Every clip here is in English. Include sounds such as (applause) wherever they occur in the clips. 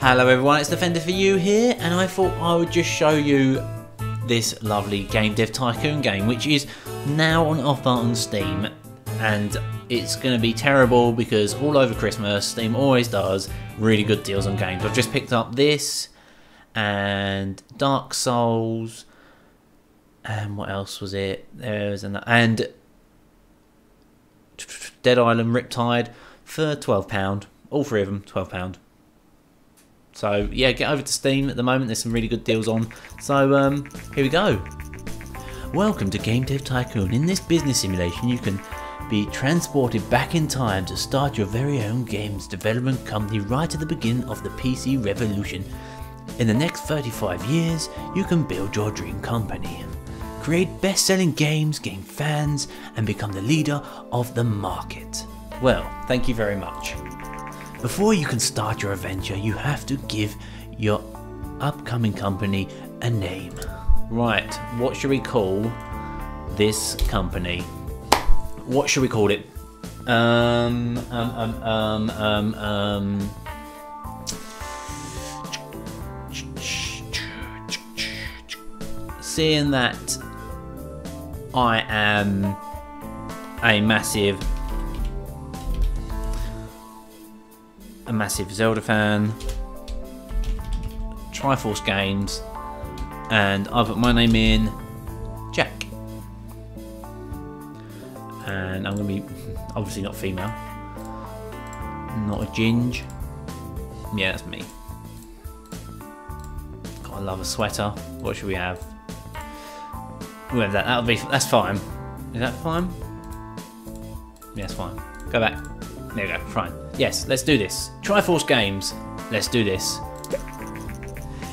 Hello everyone, it's Defender for You here, and I thought I would just show you this lovely Game Dev Tycoon game, which is now on offer on Steam, and it's going to be terrible because all over Christmas, Steam always does really good deals on games. I've just picked up this, and Dark Souls, and what else was it? There's an and Dead Island Riptide for £12. All three of them, £12. So yeah, get over to Steam at the moment. There's some really good deals on. So um, here we go. Welcome to Game Dev Tycoon. In this business simulation, you can be transported back in time to start your very own games development company right at the beginning of the PC revolution. In the next 35 years, you can build your dream company. Create best selling games, gain fans, and become the leader of the market. Well, thank you very much. Before you can start your adventure, you have to give your upcoming company a name. Right, what should we call this company? What should we call it? Um, um, um, um, um, um. Seeing that I am a massive a massive Zelda fan, Triforce Games, and I put my name in Jack. And I'm going to be (laughs) obviously not female, not a ginge. Yeah, that's me. God, I love a sweater. What should we have? We have that. That'll be. That's fine. Is that fine? Yeah, that's fine. Go back. There we go. Fine. Yes, let's do this. Triforce Games. Let's do this.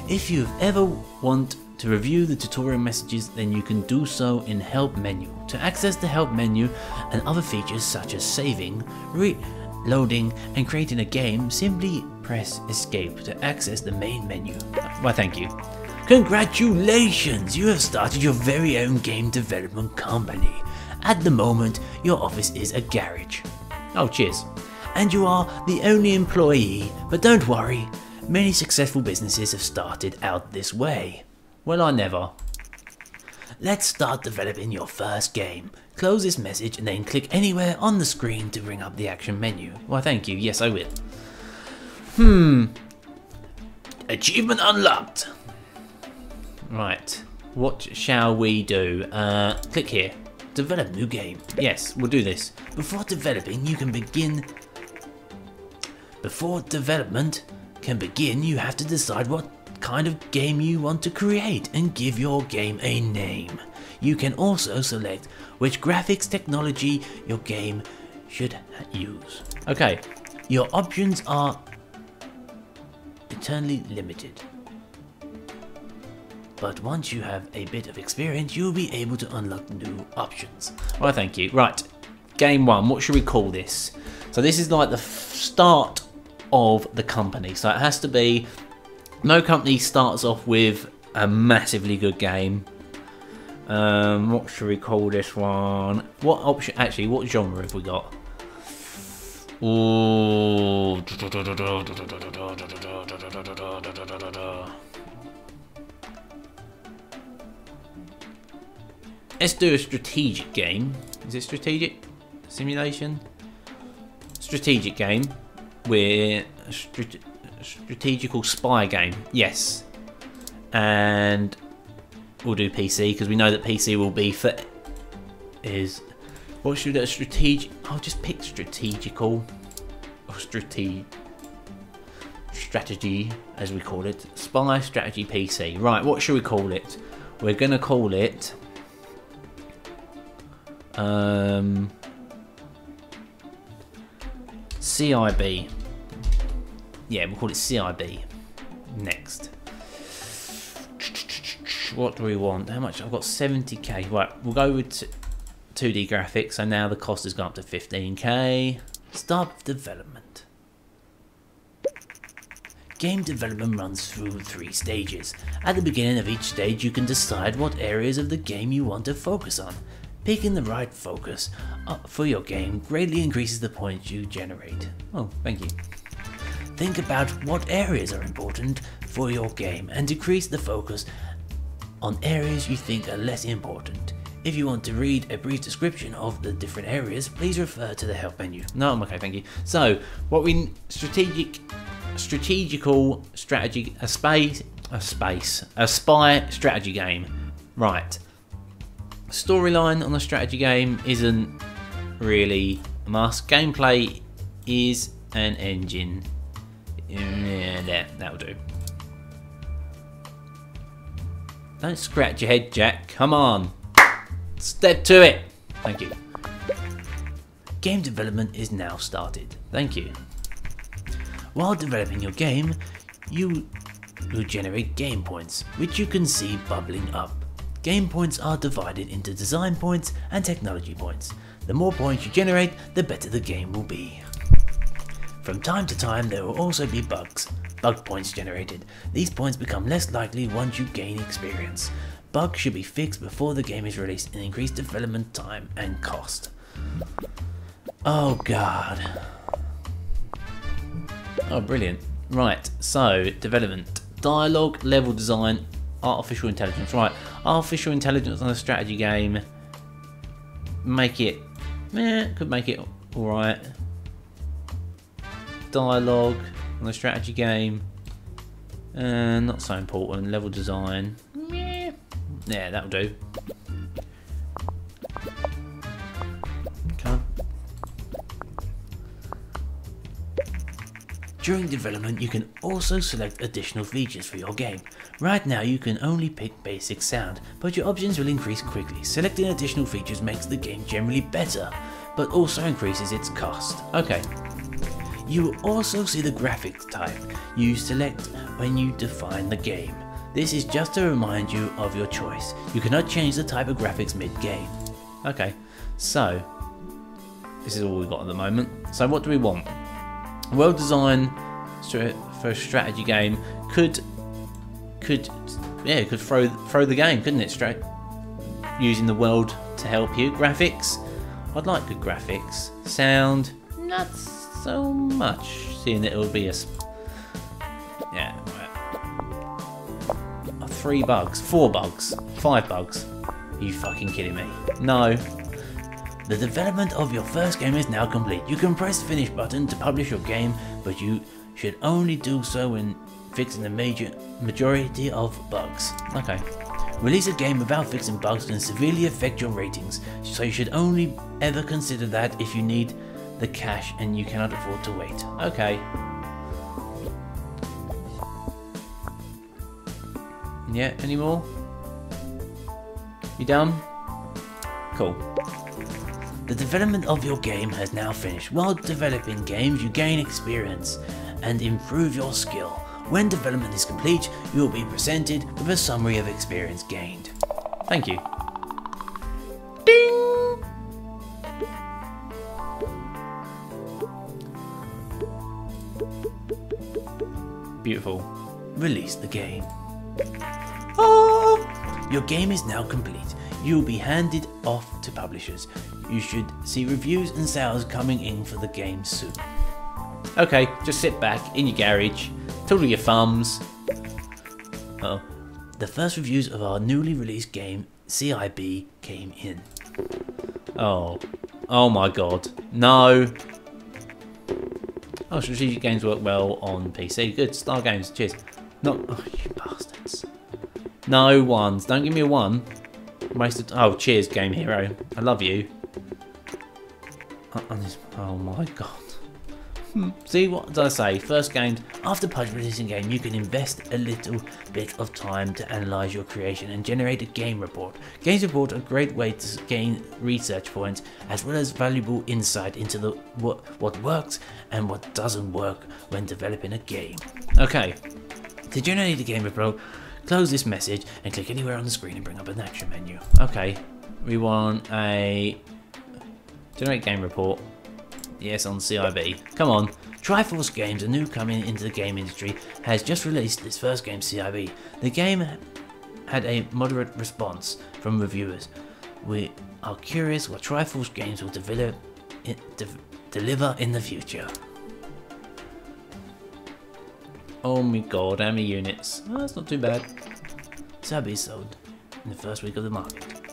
If you've ever want to review the tutorial messages, then you can do so in Help menu. To access the Help menu and other features such as saving, reloading, and creating a game, simply press Escape to access the main menu. Why, thank you. Congratulations! You have started your very own game development company. At the moment, your office is a garage. Oh, cheers. And you are the only employee, but don't worry, many successful businesses have started out this way. Well, I never. Let's start developing your first game. Close this message and then click anywhere on the screen to bring up the action menu. Why, thank you. Yes, I will. Hmm. Achievement unlocked. Right. What shall we do? Uh, click here. Develop new game. Yes, we'll do this. Before developing, you can begin... Before development can begin, you have to decide what kind of game you want to create and give your game a name. You can also select which graphics technology your game should use. Okay, your options are eternally limited. But once you have a bit of experience, you'll be able to unlock new options. Well, thank you. Right, game one. What should we call this? So this is like the start of the company. So it has to be, no company starts off with a massively good game. Um, what should we call this one? What option, actually, what genre have we got? Ooh. Let's do a strategic game. Is it strategic? Simulation? Strategic game. We're a strate strategical spy game. Yes. And we'll do PC because we know that PC will be for is what should a strategic I'll just pick strategical or strate strategy as we call it. Spy strategy PC. Right, what should we call it? We're gonna call it um, CIB. Yeah, we'll call it CIB. Next. What do we want? How much? I've got 70k. Right, we'll go with 2D graphics. So now the cost has gone up to 15k. Start development. Game development runs through three stages. At the beginning of each stage you can decide what areas of the game you want to focus on. Picking the right focus uh, for your game greatly increases the points you generate. Oh, thank you. Think about what areas are important for your game and decrease the focus on areas you think are less important. If you want to read a brief description of the different areas, please refer to the help menu. No, I'm okay, thank you. So, what we strategic, strategical strategy, a space, a space, a spy strategy game. Right. Storyline on a strategy game isn't really a must. Gameplay is an engine. Yeah, there, that'll do. Don't scratch your head, Jack. Come on. Step to it. Thank you. Game development is now started. Thank you. While developing your game, you will generate game points, which you can see bubbling up. Game points are divided into design points and technology points. The more points you generate, the better the game will be. From time to time, there will also be bugs, bug points generated. These points become less likely once you gain experience. Bugs should be fixed before the game is released and increase development time and cost. Oh god. Oh, brilliant. Right, so development, dialogue, level design, artificial intelligence. Right, artificial intelligence on a strategy game. Make it, eh, could make it alright. Dialogue on a strategy game. Uh, not so important. Level design. Meh. Yeah, that'll do. During development, you can also select additional features for your game. Right now, you can only pick basic sound, but your options will increase quickly. Selecting additional features makes the game generally better, but also increases its cost. Okay. You will also see the graphics type you select when you define the game. This is just to remind you of your choice. You cannot change the type of graphics mid-game. Okay. So, this is all we've got at the moment. So what do we want? Well designed for a strategy game could could yeah could throw throw the game, couldn't it? Straight using the world to help you. Graphics, I'd like good graphics. Sound, not so much. Seeing that it'll be a yeah. Three bugs, four bugs, five bugs. Are you fucking kidding me? No. The development of your first game is now complete. You can press the finish button to publish your game, but you should only do so when fixing the major majority of bugs. Okay. Release a game without fixing bugs can severely affect your ratings, so you should only ever consider that if you need the cash and you cannot afford to wait. Okay. Yeah, any more? You done? Cool. The development of your game has now finished. While developing games, you gain experience and improve your skill. When development is complete, you will be presented with a summary of experience gained. Thank you. Ding! Beautiful. Release the game. Oh! Your game is now complete. You will be handed off to publishers. You should see reviews and sales coming in for the game soon. Okay, just sit back in your garage, twiddle your thumbs. Oh, The first reviews of our newly released game, CIB, came in. oh, oh my god. No. Oh, strategic games work well on PC. Good. Star Games. Cheers. Not. Oh, you bastards. No ones. Don't give me a one. Wasted. Oh, cheers, Game Hero. I love you. Oh, oh this- oh my god. Hmm, See what did I say? First game. After a game, you can invest a little bit of time to analyze your creation and generate a game report. Games report are a great way to gain research points as well as valuable insight into the what, what works and what doesn't work when developing a game. Okay. To generate a game report, close this message and click anywhere on the screen and bring up an action menu. Okay. We want a generate game report. Yes, on CIB. Come on. Triforce Games, a newcomer into the game industry, has just released its first game, CIB. The game had a moderate response from reviewers. We are curious what Triforce Games will develop, de- deliver in the future. Oh my god, how many units? Oh, that's not too bad. Subbies sold in the first week of the market.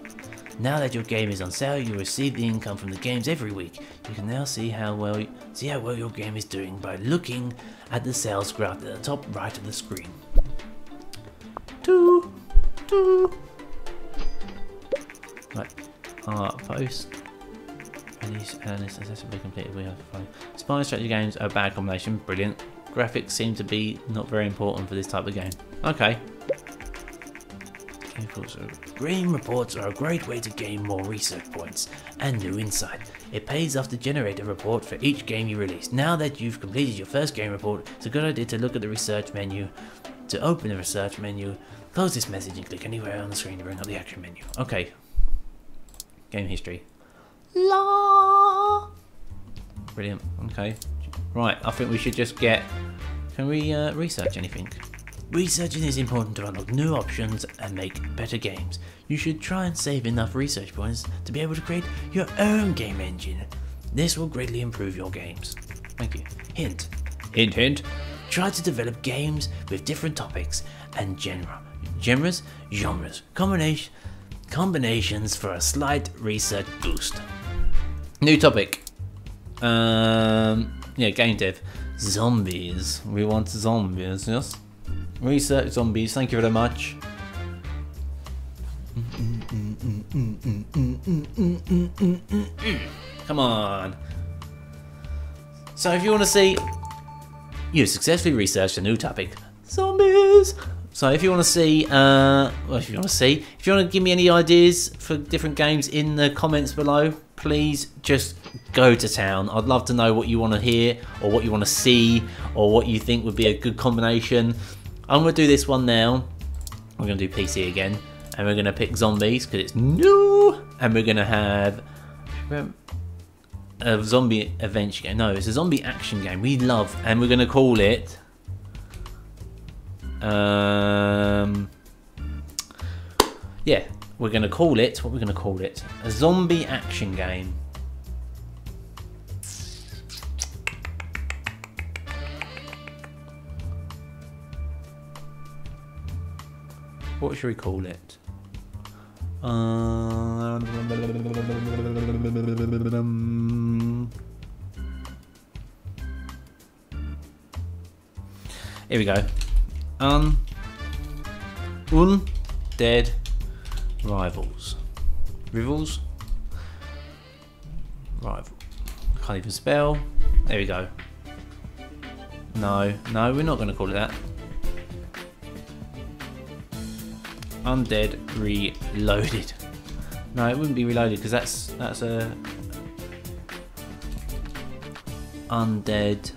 Now that your game is on sale, you receive the income from the games every week. You can now see how well see how well your game is doing by looking at the sales graph at the top right of the screen. Two, two. Right, art post. And this accessibility completed. We have five. Spy strategy games are a bad combination. Brilliant. Graphics seem to be not very important for this type of game. Okay. Game reports are a great way to gain more research points and new insight. It pays off to generate a report for each game you release. Now that you've completed your first game report, it's a good idea to look at the research menu. To open the research menu, close this message and click anywhere on the screen to bring up the action menu. Okay. Game history. La. Brilliant. Okay. Right, I think we should just get... Can we uh, research anything? Researching is important to unlock new options and make better games. You should try and save enough research points to be able to create your own game engine. This will greatly improve your games. Thank you. Hint. Hint, hint. Try to develop games with different topics and genre. Genres, genres, combination, combinations for a slight research boost. New topic. Um, yeah, game dev. Zombies. We want zombies, yes? Research zombies, thank you very much. Come on. So if you want to see, you successfully researched a new topic, zombies. So if you want to see, uh, well, if you want to see, if you want to give me any ideas for different games in the comments below, please just go to town. I'd love to know what you want to hear or what you want to see or what you think would be a good combination. I'm going to do this one now. We're going to do PC again. And we're going to pick zombies because it's new. And we're going to have a zombie adventure game. No, it's a zombie action game we love. And we're going to call it... Um, yeah, we're going to call it... What we're going to call it? A zombie action game. What should we call it? Um, here we go. Un, undead rivals. Rivals? Rival. Can't even spell. There we go. No, no, we're not going to call it that. Undead Reloaded. No, it wouldn't be reloaded because that's that's a undead.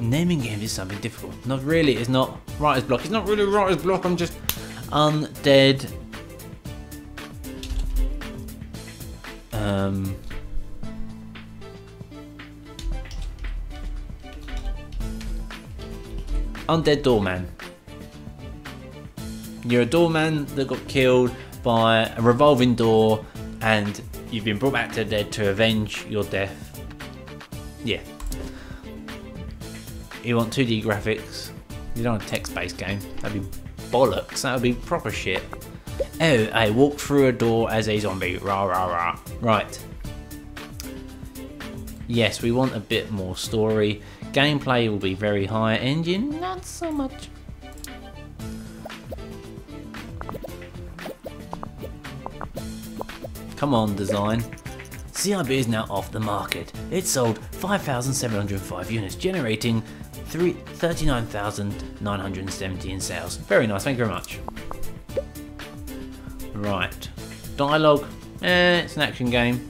Naming games is something difficult. Not really. It's not writer's block. It's not really writer's block. I'm just undead. Um. Undead Doorman. You're a doorman that got killed by a revolving door and you've been brought back to the dead to avenge your death. Yeah. You want 2D graphics. You don't want a text-based game. That'd be bollocks. That would be proper shit. Oh, I walked through a door as a zombie. Rah, rah, rah. Right. Yes, we want a bit more story. Gameplay will be very high, engine not so much. Come on, design. CIB is now off the market. It sold 5,705 units, generating 39,970 in sales. Very nice, thank you very much. Right. Dialogue, eh, it's an action game.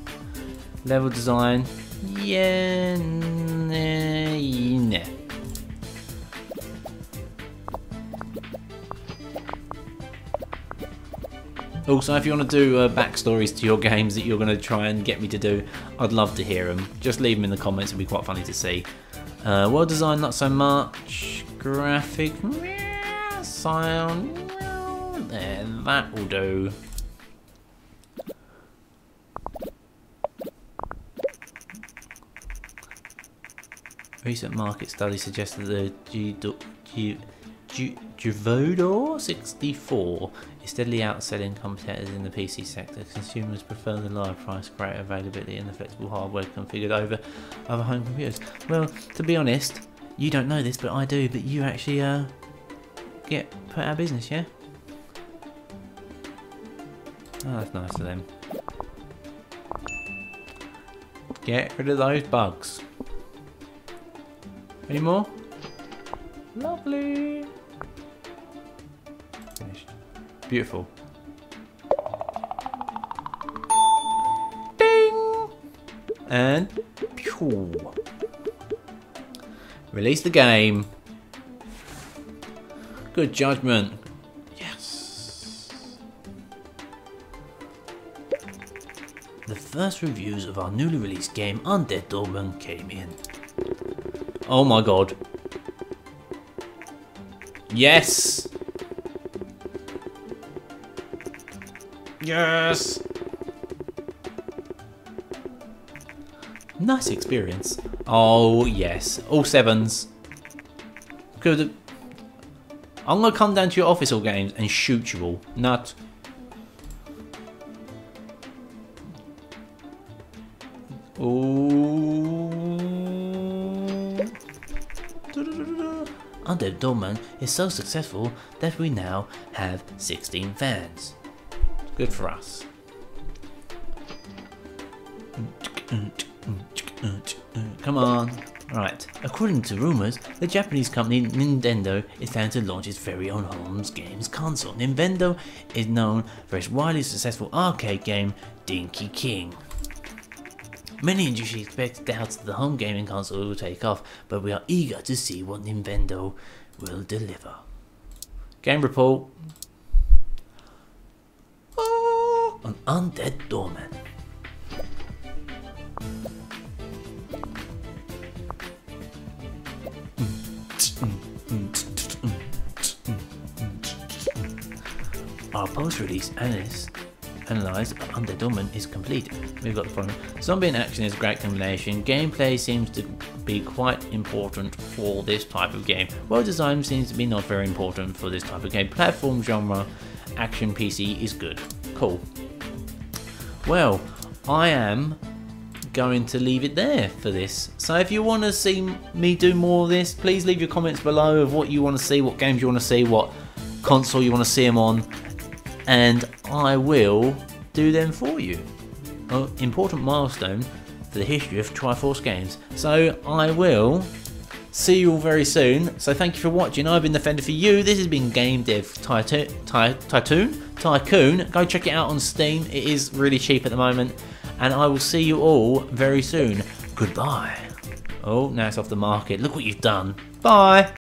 Level design, yeah, Also, if you want to do uh, backstories to your (laughs) games that you're going to try and get me to do, I'd love to hear them. Just leave them in the comments, it'd be quite funny to see. Uh, world design, not so much. Graphic, sound, there, that will do. Recent market study suggests that the G, G, G, Govodore 64 is steadily outselling competitors in the PC sector. Consumers prefer the lower price, greater availability, and the flexible hardware configured over other home computers. Well, to be honest, you don't know this, but I do. But you actually uh, get put out of business, yeah? Oh, that's nice of them. Get rid of those bugs. Any more? Lovely. Beautiful. Ding! And pew. Release the game. Good judgment. Yes. The first reviews of our newly released game Undead Doorman came in. Oh my god. Yes! Yes! Nice experience. Oh, yes. All sevens. Good. I'm gonna come down to your office all games and shoot you all. Not. Ooh. Undead is so successful that we now have 16 fans. Good for us. Come on. Right. According to rumors, the Japanese company Nintendo is planning to launch its very own home games console. Nintendo is known for its widely successful arcade game Dinky King. Many industry expect doubts that the home gaming console will take off, but we are eager to see what Nintendo will deliver. Game report. An undead doorman. Our post-release analysis analyze Undead Doorman is complete. We've got the following. Zombie and action is a great combination. Gameplay seems to be quite important for this type of game. World design seems to be not very important for this type of game. Platform genre, action PC is good. Cool. Well, I am going to leave it there for this. So if you want to see me do more of this, please leave your comments below of what you want to see, what games you want to see, what console you want to see them on, and I will do them for you. An important milestone for the history of Triforce Games. So I will see you all very soon. So thank you for watching. I've been the Fender for you. This has been Game Dev Tycoon. Tycoon. Go check it out on Steam. It is really cheap at the moment. And I will see you all very soon. Goodbye. Oh, now it's off the market. Look what you've done. Bye.